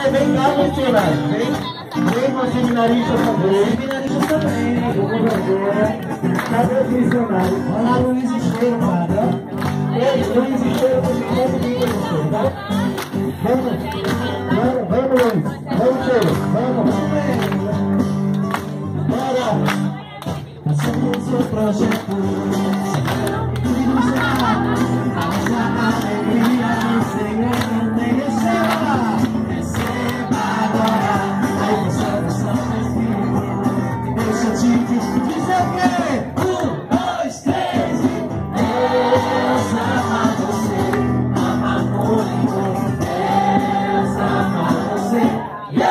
você vem cá, missionário. Vem, vem com seminarista também. Seminarista também, né? Cadê os missionários? Olha lá, Luiz Esteiro, ó. Ei, Luiz Esteiro, você pode vir com você, tá? Vamos, vamos, vamos, Luiz. Vamos, Cheiro, vamos. Bora. Passamos o projeto.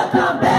will come back.